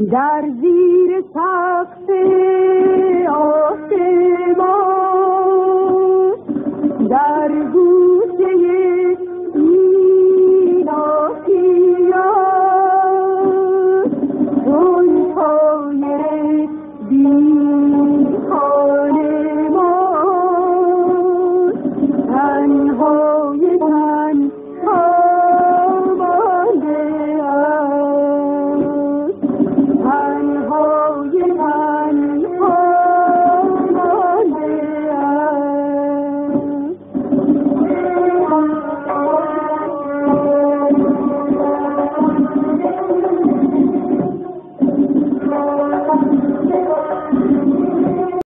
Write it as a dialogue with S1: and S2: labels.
S1: در زیر سقف آسمان در گوشه